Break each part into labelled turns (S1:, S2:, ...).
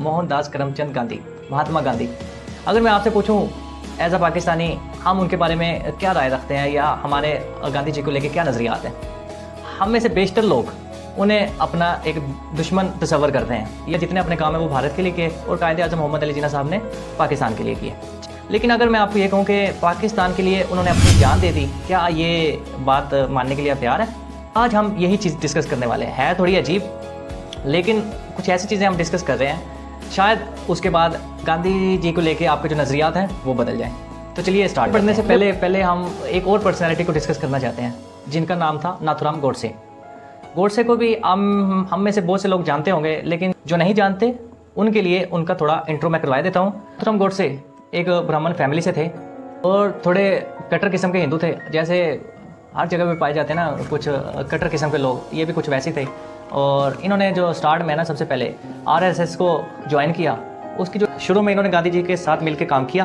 S1: मोहनदास करमचंद गांधी, महात्मा गांधी। अगर मैं आपसे पूछूँ एज अ पाकिस्तानी, हम उनके बारे में क्या राय रखते हैं या हमारे गांधी जी को लेकर क्या नज़रियात हैं? हम में से बेशतर लोग उन्हें अपना एक दुश्मन तस्वर करते हैं। या जितने अपने काम है वो भारत के लिए किए और कायदे आज़म मोहम्मद अली जिना साहब ने पाकिस्तान के लिए किए। लेकिन अगर मैं आपको ये कहूँ कि पाकिस्तान के लिए उन्होंने अपनी जान दे दी, क्या ये बात मानने के लिए तैयार है? आज हम यही चीज़ डिस्कस करने वाले हैं। है थोड़ी अजीब, लेकिन कुछ ऐसी चीज़ें हम डिस्कस कर रहे हैं शायद उसके बाद गांधी जी को लेके आपके जो नज़रियात हैं वो बदल जाएँ। तो चलिए स्टार्ट करने से पहले पहले हम एक और पर्सनैलिटी को डिस्कस करना चाहते हैं जिनका नाम था नाथुराम गोडसे। गोडसे को भी हम हम में से बहुत से लोग जानते होंगे लेकिन जो नहीं जानते उनके लिए उनका थोड़ा इंट्रो मैं करवा देता हूँ। नाथुराम गोडसे एक ब्राह्मण फैमिली से थे और थोड़े कट्टर किस्म के हिंदू थे। जैसे हर जगह पे पाए जाते हैं ना कुछ कट्टर किस्म के लोग ये भी कुछ वैसे थे। और इन्होंने जो स्टार्ट में ना, सबसे पहले आरएसएस को ज्वाइन किया। उसकी जो शुरू में इन्होंने गांधी जी के साथ मिलकर काम किया।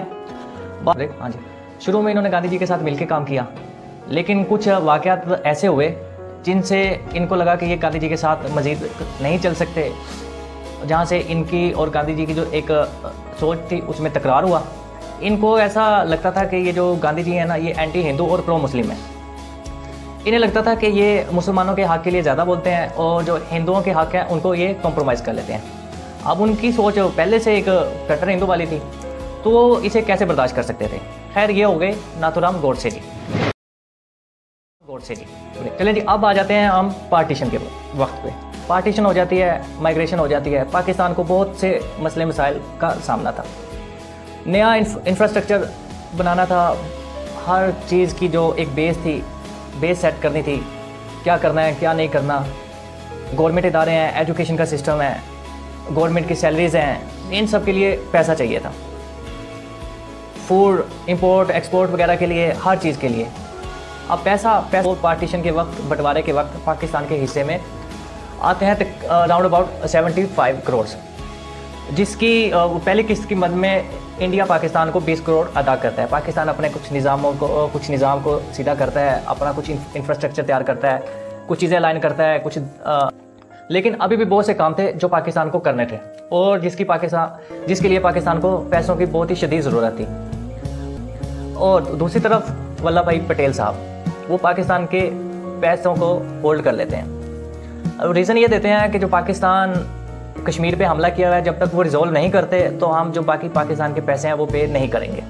S1: हाँ जी। शुरू में इन्होंने गांधी जी के साथ मिलकर काम किया। लेकिन कुछ वाक़ात ऐसे हुए, जिनसे इनको लगा कि ये गांधी जी के साथ मज़ीद नहीं चल सकते। जहाँ से इनकी और गांधी जी की जो एक सोच थी, उसमें तकरार हुआ। इनको ऐसा लगता था कि ये जो गांधी जी हैं ना, ये एंटी हिंदू और प्रो मुस्लिम है। इन्हें लगता था कि ये मुसलमानों के हक़ के लिए ज़्यादा बोलते हैं और जो हिंदुओं के हक़ हैं उनको ये कॉम्प्रोमाइज़ कर लेते हैं। अब उनकी सोच पहले से एक कट्टर हिंदू वाली थी तो वो इसे कैसे बर्दाश्त कर सकते थे? खैर ये हो गए नाथुराम गोडसे जी गोडसे जी चले जी अब आ जाते हैं हम पार्टीशन के वक्त पे। पार्टीशन हो जाती है माइग्रेशन हो जाती है। पाकिस्तान को बहुत से मसले मसाइल का सामना था। नया इंफ्रास्ट्रक्चर बनाना था। हर चीज़ की जो एक बेस थी बेस सेट करनी थी। क्या करना है, क्या नहीं करना? गवर्नमेंट इदारे हैं एजुकेशन का सिस्टम है। गवर्नमेंट की सैलरीज हैं। इन सब के लिए पैसा चाहिए था। फ़ूड इंपोर्ट एक्सपोर्ट वगैरह के लिए, हर चीज़ के लिए। अब पैसा पैसा पार्टीशन के वक्त, बंटवारे के वक्त, पाकिस्तान के हिस्से में आते हैं round about seventy five crore जिसकी पहली किस्त की मद में इंडिया पाकिस्तान को 20 करोड़ अदा करता है। पाकिस्तान अपने कुछ निज़ामों को कुछ निज़ाम को सीधा करता है अपना कुछ इंफ्रास्ट्रक्चर तैयार करता है कुछ चीज़ें अलाइन करता है कुछ आ, लेकिन अभी भी बहुत से काम थे जो पाकिस्तान को करने थे और जिसकी पाकिस्तान जिसके लिए पाकिस्तान को पैसों की बहुत ही शदीद ज़रूरत थी। और दूसरी तरफ़ वल्लभ भाई पटेल साहब वो पाकिस्तान के पैसों को होल्ड कर लेते हैं। रीज़न ये देते हैं कि जो पाकिस्तान कश्मीर पे हमला किया हुआ है, जब तक वो रिजोल्व नहीं करते तो हम जो बाकी पाकिस्तान के पैसे हैं, वो पे नहीं करेंगे।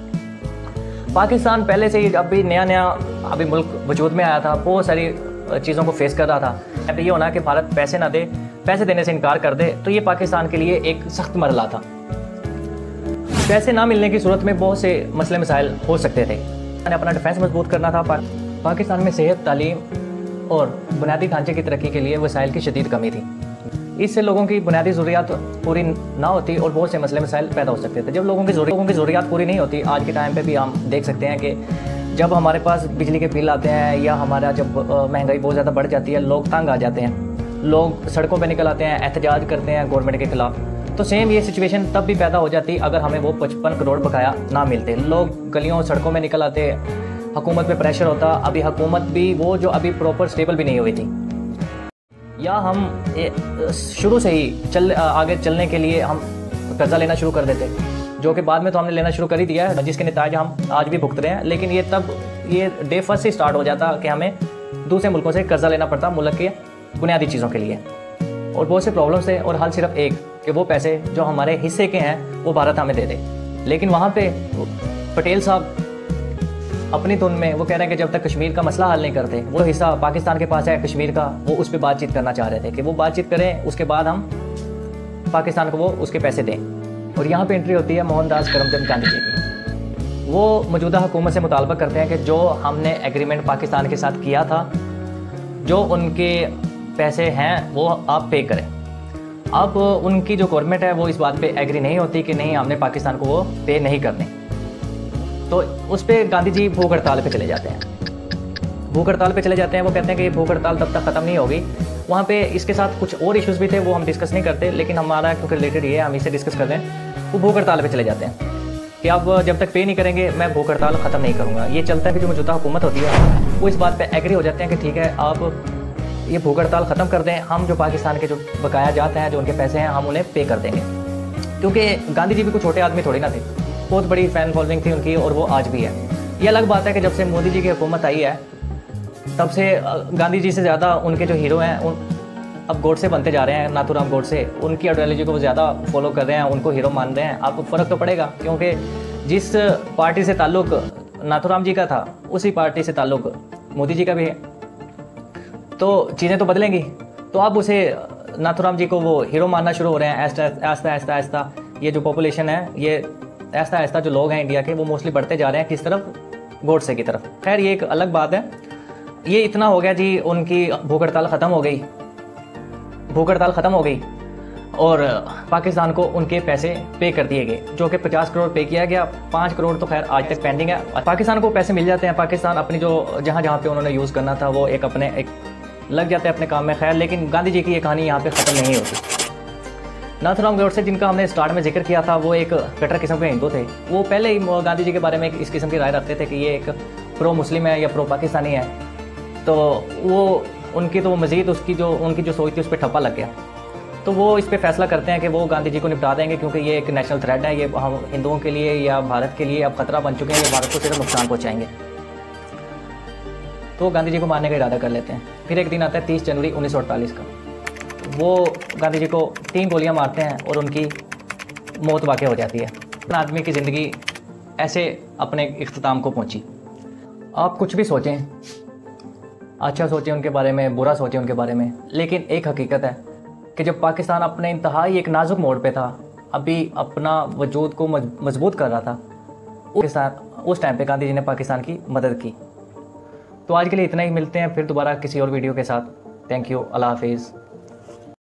S1: पाकिस्तान पहले से ही अभी नया नया अभी मुल्क वजूद में आया था, बहुत सारी चीज़ों को फेस कर रहा था। अब ये होना कि भारत पैसे ना दे, पैसे देने से इनकार कर दे तो ये पाकिस्तान के लिए एक सख्त मरला था। पैसे ना मिलने की सूरत में बहुत से मसले मसाइल हो सकते थे। मैंने अपना डिफेंस मज़बूत करना था पाकिस्तान में सेहत, तालीम और बुनियादी ढांचे की तरक्की के लिए वसाइल की शदीद कमी थी। इससे लोगों की बुनियादी ज़रूरियात पूरी ना होती और बहुत से मसले मसाइल पैदा हो सकते थे। जब लोगों की लोगों की ज़रूरियात पूरी नहीं होती, आज के टाइम पे भी हम देख सकते हैं कि जब हमारे पास बिजली के बिल आते हैं या हमारा जब महँगाई बहुत ज़्यादा बढ़ जाती है, लोग तंग आ जाते हैं। लोग सड़कों पर निकल आते हैं एहतजाज करते हैं गवर्नमेंट के ख़िलाफ़। तो सेम ये सिचुएशन तब भी पैदा हो जाती अगर हमें वो पचपन करोड़ बकाया ना मिलते। लोग गलियों, सड़कों में निकल आते, हुकूमत पे प्रेशर होता। अभी हुकूमत भी वो जो अभी प्रॉपर स्टेबल भी नहीं हुई थी। या हम शुरू से ही चल आगे चलने के लिए हम कर्जा लेना शुरू कर देते जो कि बाद में तो हमने लेना शुरू कर ही दिया है। जिसके नतज हम आज भी भुगत रहे हैं। लेकिन ये तब, ये डे फ़र्स्ट से स्टार्ट हो जाता कि हमें दूसरे मुल्कों से कर्जा लेना पड़ता, मुल्क के बुनियादी चीज़ों के लिए। और बहुत से प्रॉब्लम्स थे और हल सिर्फ़ एक, कि वो पैसे जो हमारे हिस्से के हैं, वो भारत हमें दे दे। लेकिन वहाँ पे पटेल साहब अपनी धुन में, वो कह रहे हैं कि जब तक कश्मीर का मसला हल नहीं करते, वो हिस्सा पाकिस्तान के पास है, कश्मीर का, वो उस पर बातचीत करना चाह रहे थे कि वो बातचीत करें, उसके बाद हम पाकिस्तान को वो उसके पैसे दें। और यहाँ पर एंट्री होती है मोहनदास करमचंद गांधी जी की। वो मौजूदा हुकूमत से मुतालबा करते हैं कि जो हमने एग्रीमेंट पाकिस्तान के साथ किया था, जो उनके पैसे हैं, वो आप पे करें। अब उनकी जो गवर्नमेंट है, वो इस बात पे एग्री नहीं होती कि नहीं, हमने पाकिस्तान को वो पे नहीं करने। तो उस पर गांधी जी भूख हड़ताल पर चले जाते हैं। भूख हड़ताल पर चले जाते हैं, वो कहते हैं कि भूख हड़ताल तब तक ख़त्म नहीं होगी। वहाँ पे इसके साथ कुछ और इश्यूज़ भी थे, वो हम डिस्कस नहीं करते, लेकिन हमारा क्योंकि रिलेटेड ये हम इसे डिस्कस करते हैं, वो भूख हड़ताल पर चले जाते हैं। कि आप जब तक पे नहीं करेंगे, मैं भूख हड़ताल ख़त्म नहीं करूँगा। ये चलता है कि जो मौजूदा हुकूमत होती है, वो इस बात पर एग्री हो जाते हैं कि ठीक है आप ये भूख हड़ताल ख़त्म कर दें, हम जो पाकिस्तान के जो बकाया जाते हैं, जो उनके पैसे हैं, हम उन्हें पे कर देंगे। क्योंकि गांधी जी भी कुछ छोटे आदमी थोड़ी ना थे। बहुत बड़ी फ़ैन फॉलोइंग थी उनकी और वो आज भी है। ये अलग बात है कि जब से मोदी जी की हुकूमत आई है, तब से गांधी जी से ज़्यादा उनके जो हीरो हैं, उन, अब गोडसे बनते जा रहे हैं, नाथूराम गोडसे उनकी आइडियोलॉजी को वो ज़्यादा फॉलो कर रहे हैं, उनको हीरो मान रहे हैं। आपको फ़र्क तो पड़ेगा, क्योंकि जिस पार्टी से ताल्लुक़ नाथूराम जी का था, उसी पार्टी से ताल्लुक़ मोदी जी का भी है। तो चीज़ें तो बदलेंगी। तो अब उसे, नाथूराम जी को वो हीरो मानना शुरू हो रहे हैं, ऐसा ऐसा ऐसा ये जो पॉपुलेशन है, ये ऐसा ऐसा जो लोग हैं इंडिया के, वो मोस्टली बढ़ते जा रहे हैं किस तरफ़? गोडसे की तरफ़। खैर, ये एक अलग बात है। ये इतना हो गया जी, उनकी भूख हड़ताल ख़त्म हो गई। भूख हड़ताल ख़त्म हो गई और पाकिस्तान को उनके पैसे पे कर दिए गए, जो कि 50 करोड़ पे किया गया। पाँच करोड़ तो खैर आज तक पेंडिंग है। पाकिस्तान को पैसे मिल जाते हैं। पाकिस्तान अपनी जो, जहाँ जहाँ पे उन्होंने यूज़ करना था, वो एक अपने, एक लग जाते हैं अपने काम में। खैर, लेकिन गांधी जी की ये कहानी यहाँ पे ख़त्म नहीं होती। नाथुराम गौड से जिनका हमने स्टार्ट में ज़िक्र किया था, वो एक कटर किस्म के हिंदू थे। वो पहले ही गांधी जी के बारे में इस किस्म की राय रखते थे कि ये एक प्रो मुस्लिम है या प्रो पाकिस्तानी है। तो वो, उनकी तो मज़ीद उसकी जो, उनकी जो सोच थी, उस पर ठप्पा लग गया। तो वो इस पर फैसला करते हैं कि वो गांधी जी को निपटा देंगे क्योंकि ये एक नेशनल थ्रेड है, ये हम हिंदुओं के लिए या भारत के लिए अब खतरा बन चुके हैं, ये भारत को सिर्फ़ नुकसान पहुँचाएँगे। तो गांधी जी को मारने का इरादा कर लेते हैं। फिर एक दिन आता है तीस जनवरी उन्नीस सौ अड़तालीस का। वो गांधी जी को तीन गोलियाँ मारते हैं और उनकी मौत वाक़ हो जाती है। आदमी की ज़िंदगी ऐसे अपने अख्ताम को पहुँची। आप कुछ भी सोचें अच्छा सोचें उनके बारे में, बुरा सोचें उनके बारे में, लेकिन एक हकीकत है कि जब पाकिस्तान अपने इंतहाई एक नाजुक मोड़ पे था, अभी अपना वजूद को मज़बूत कर रहा था उस उस टाइम पे गांधी जी ने पाकिस्तान की मदद की। तो आज के लिए इतना ही, मिलते हैं फिर दोबारा किसी और वीडियो के साथ। थैंक यू अल्लाह हाफिज़